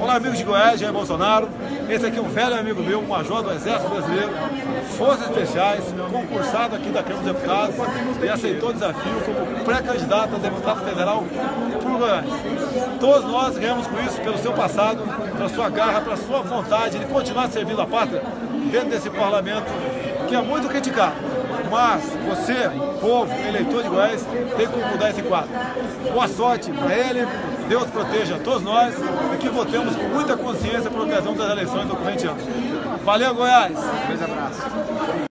Olá, amigos de Goiás, Jair Bolsonaro. Esse aqui é um velho amigo meu, um major do Exército Brasileiro, Forças Especiais, concursado aqui da Câmara dos Deputados e aceitou o desafio como pré-candidato a deputado federal por Goiás. Todos nós ganhamos com isso pelo seu passado, pela sua garra, pela sua vontade de continuar servindo a pátria dentro desse parlamento que é muito criticado. Mas você, povo, eleitor de Goiás, tem como mudar esse quadro. Boa sorte para ele, Deus proteja todos nós e que votemos com muita consciência por ocasião das eleições do corrente ano. Valeu, Goiás! Um abraço.